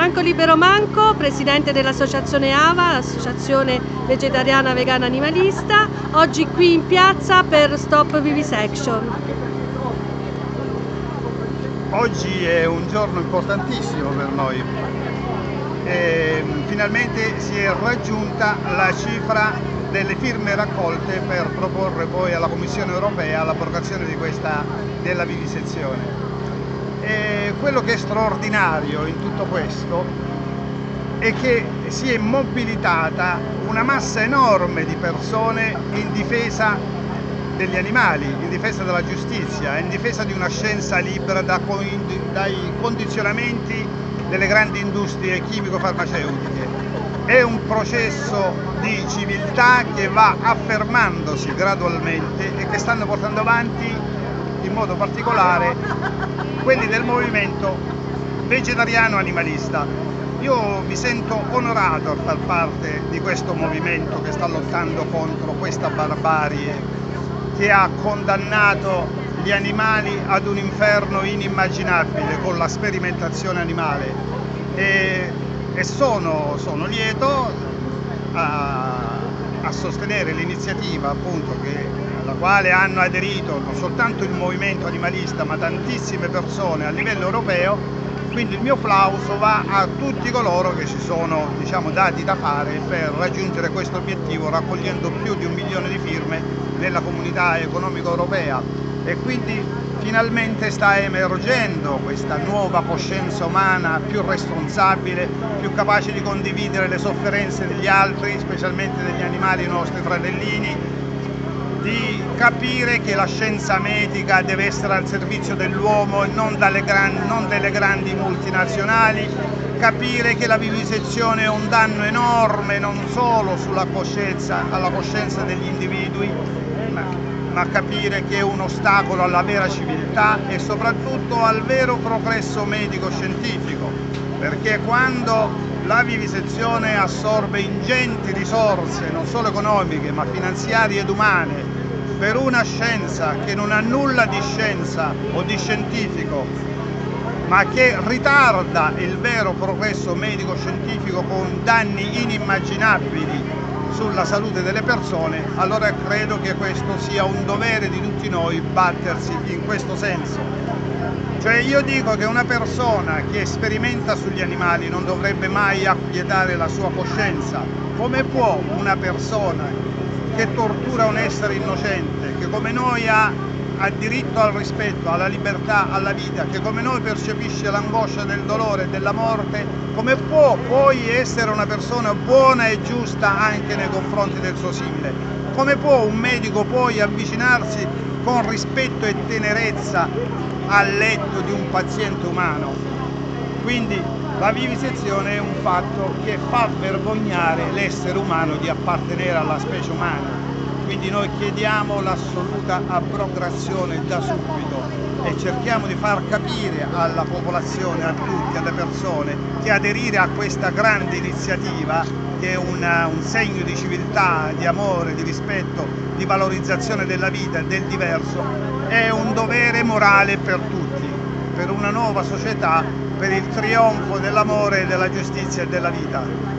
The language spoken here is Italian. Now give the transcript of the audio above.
Franco Libero Manco, presidente dell'associazione AVA, l'associazione vegetariana vegana animalista, oggi qui in piazza per Stop Vivisection. Oggi è un giorno importantissimo per noi. E finalmente si è raggiunta la cifra delle firme raccolte per proporre poi alla Commissione europea l'abrogazione della vivisezione. E quello che è straordinario in tutto questo è che si è mobilitata una massa enorme di persone in difesa degli animali, in difesa della giustizia, in difesa di una scienza libera da, dai condizionamenti delle grandi industrie chimico-farmaceutiche. È un processo di civiltà che va affermandosi gradualmente e che stanno portando avanti in modo particolare quelli del movimento vegetariano animalista. Io mi sento onorato a far parte di questo movimento che sta lottando contro questa barbarie che ha condannato gli animali ad un inferno inimmaginabile con la sperimentazione animale e, e sono, sono, lieto a, a sostenere l'iniziativa appunto che alla quale hanno aderito non soltanto il movimento animalista ma tantissime persone a livello europeo, quindi il mio plauso va a tutti coloro che si sono diciamo, dati da fare per raggiungere questo obiettivo raccogliendo più di un milione di firme nella comunità economica europea e quindi finalmente sta emergendo questa nuova coscienza umana più responsabile, più capace di condividere le sofferenze degli altri, specialmente degli animali nostri fratellini, di capire che la scienza medica deve essere al servizio dell'uomo e non, non, delle grandi multinazionali, capire che la vivisezione è un danno enorme non solo coscienza, alla coscienza degli individui, ma, ma capire che è un ostacolo alla vera civiltà e soprattutto al vero progresso medico-scientifico, perché quando la vivisezione assorbe ingenti risorse, non solo economiche, ma finanziarie ed umane, per una scienza che non ha nulla di scienza o di scientifico, ma che ritarda il vero progresso medico-scientifico con danni inimmaginabili sulla salute delle persone, allora credo che questo sia un dovere di tutti noi battersi in questo senso. Cioè io dico che una persona che sperimenta sugli animali non dovrebbe mai acquietare la sua coscienza. Come può una persona che tortura un essere innocente, che come noi ha, ha diritto al rispetto, alla libertà, alla vita, che come noi percepisce l'angoscia del dolore della morte, come può poi essere una persona buona e giusta anche nei confronti del suo simile? Come può un medico poi avvicinarsi con rispetto e tenerezza al letto di un paziente umano. Quindi la vivisezione è un fatto che fa vergognare l'essere umano di appartenere alla specie umana. Quindi noi chiediamo l'assoluta abrogazione da subito e cerchiamo di far capire alla popolazione, a tutti, alle persone, che aderire a questa grande iniziativa, che è una, un segno di civiltà, di amore, di rispetto, di valorizzazione della vita e del diverso, è un dovere morale per tutti, per una nuova società, per il trionfo dell'amore, della giustizia e della vita.